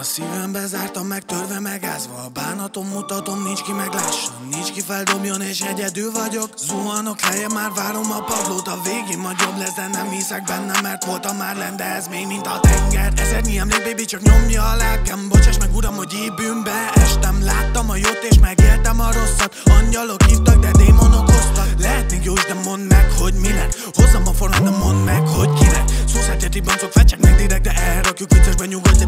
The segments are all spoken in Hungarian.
A szívembe zártam meg törve megázva. A bánatom mutatom, nincs ki meg lásson Nincs ki feldobjon és egyedül vagyok. Zuhanok helye, már várom a padlót. A végén majd jobb lesz, de nem hiszek benne Mert voltam már len, de ez még mint a tenger. Ezernyi emlék, baby, csak nyomja a lelkem. Bocsáss meg uram, hogy ébűnbe estem. Láttam a jót és megéltem a rosszat. Angyalok hívtak, de démonok hoztak. Lehetnék jó de mondd meg, hogy minek Hozzam a formát, de mondd meg, hogy kinek Szó szertyeti bancok, meg direkt, de elrakjuk viccesben nyugodj,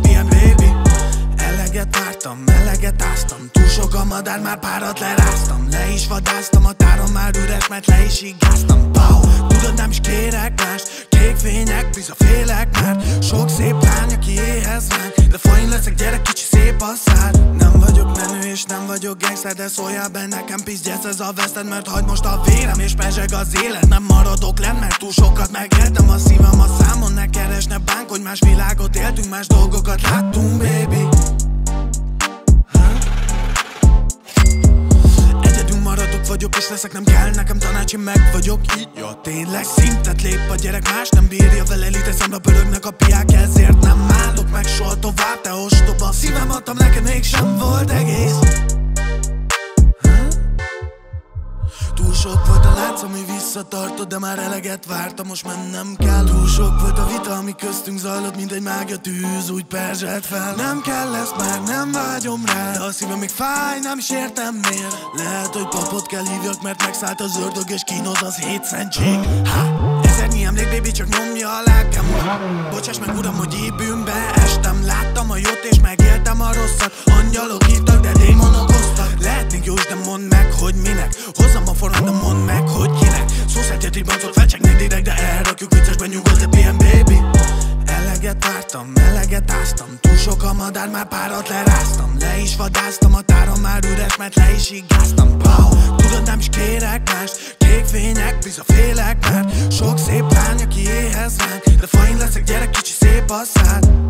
Eleget vártam, eleget áztam. Túl sok a madár, már párat leráztam. Le is vadáztam, a tárom már üres, mert le is igáztam Pau, tudod nem is kérek más Kék fények, biza félek már. Sok szép lány, aki éhez ránk De fain leszek, gyerek, kicsi szép a szád. Nem vagyok menő és nem vagyok gangster De szóljál be nekem, piszgyesz ez a veszted Mert hagyd most a vérem és pezseg az élet. Nem maradok lenn, mert túl sokat megéltem A szívem a számon, ne keres, ne bánkodj Más világot éltünk, más dolgokat láttunk, vagyok és leszek, nem kell nekem tanács, meg vagyok így Ja tényleg szintet lép a gyerek, más nem bírja vele Lite szembe pörögnek a piák, ezért nem állok meg soha tovább. Te ostoba, szívem adtam neked, mégsem volt egész volt a lánc, ami visszatartod, de már eleget vártam, most mennem kell. Túl sok volt a vita, ami köztünk zajlott, mint egy mágia tűz, úgy perzselt fel. Nem kell ezt már, nem vágyom rá, de a szívem még fáj, nem is értem miért. Lehet, hogy papot kell hívjak, mert megszállt az ördög, és kínoz az hétszentség. Ha! Ezernyi emlék, baby, csak nyomja a lelkem. Bocsáss meg, uram, mondd meg, hogy minek. Hozzam a de mondd meg, hogy kinek. Szó szertyeti bancok, felcseknek direkt, de elrakjuk viccesben nyugodt, de PM baby. Eleget vártam, eleget áztam Túl sok a madár, már párat leráztam. Le is vadáztam, a tárom már üres, mert le is igáztam. Pau, tudod nem is kérek más Kék fények, biza félek, mert Sok szép lány, aki éhez ránk De fain leszek, gyerek, kicsi szép a szád